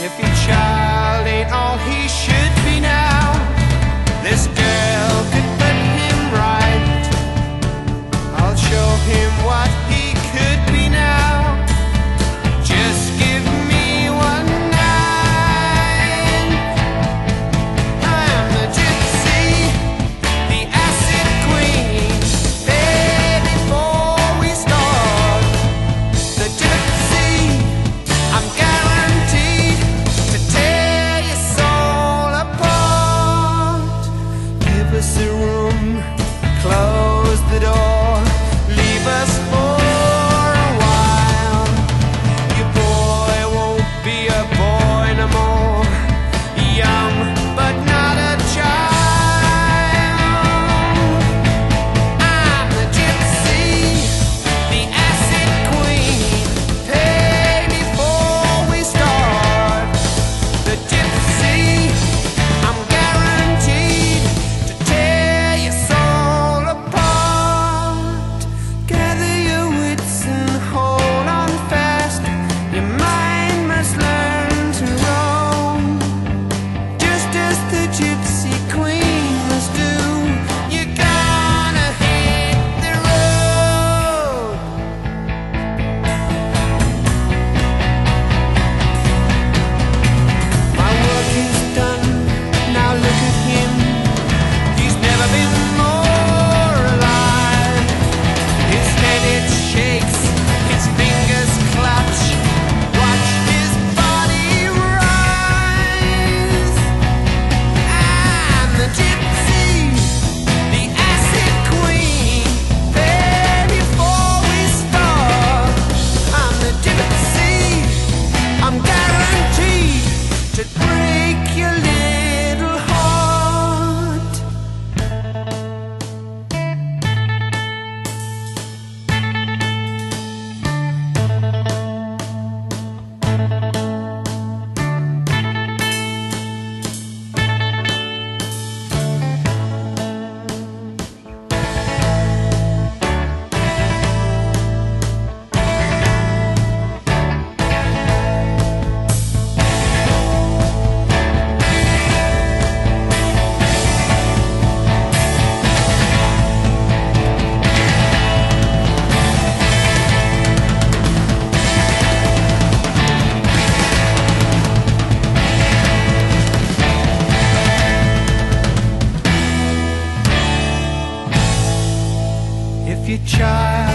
If your child ain't all he should. your child.